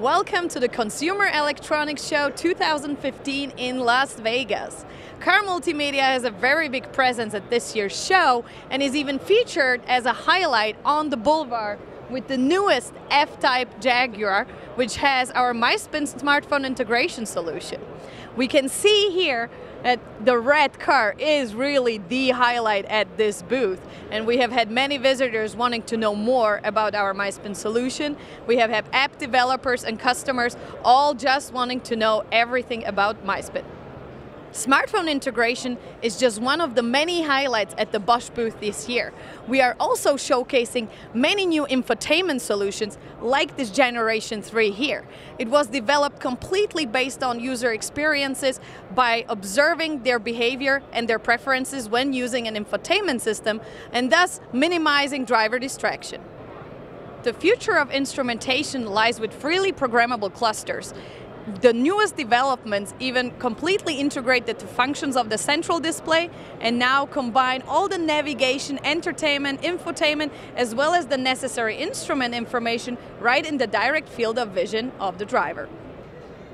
Welcome to the Consumer Electronics Show 2015 in Las Vegas. Car Multimedia has a very big presence at this year's show and is even featured as a highlight on the boulevard with the newest F-Type Jaguar, which has our MySpin smartphone integration solution. We can see here that the red car is really the highlight at this booth. And we have had many visitors wanting to know more about our MySpin solution. We have had app developers and customers all just wanting to know everything about MySpin. Smartphone integration is just one of the many highlights at the Bosch booth this year. We are also showcasing many new infotainment solutions like this Generation 3 here. It was developed completely based on user experiences by observing their behavior and their preferences when using an infotainment system and thus minimizing driver distraction. The future of instrumentation lies with freely programmable clusters the newest developments even completely integrate the functions of the central display and now combine all the navigation, entertainment, infotainment, as well as the necessary instrument information right in the direct field of vision of the driver.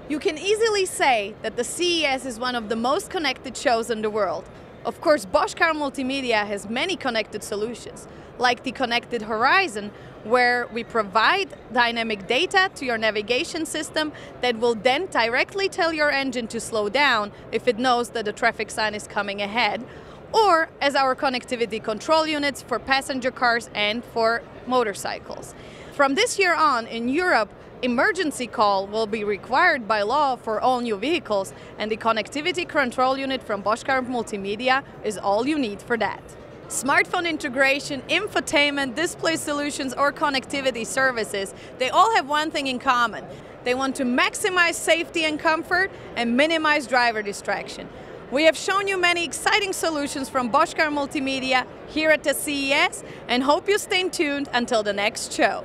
You can easily say that the CES is one of the most connected shows in the world. Of course, Bosch Car Multimedia has many connected solutions, like the Connected Horizon, where we provide dynamic data to your navigation system that will then directly tell your engine to slow down if it knows that a traffic sign is coming ahead, or as our connectivity control units for passenger cars and for motorcycles. From this year on, in Europe, emergency call will be required by law for all new vehicles, and the connectivity control unit from Bosch Car Multimedia is all you need for that. Smartphone integration, infotainment, display solutions, or connectivity services, they all have one thing in common. They want to maximize safety and comfort and minimize driver distraction. We have shown you many exciting solutions from Bosch Car Multimedia here at the CES and hope you stay tuned until the next show.